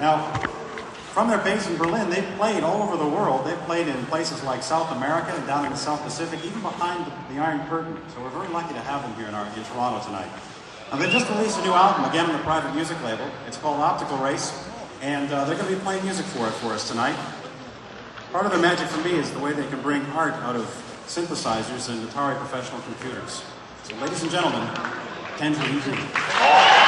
Now, from their base in Berlin, they've played all over the world. They've played in places like South America and down in the South Pacific, even behind the, Iron Curtain. So we're very lucky to have them here in, our, in Toronto tonight. Now, they just released a new album, again on the private music label. It's called Optical Race, and uh, they're going to be playing music for it for us tonight. Part of the magic for me is the way they can bring art out of synthesizers and Atari professional computers. So, ladies and gentlemen, Tangerine Dream.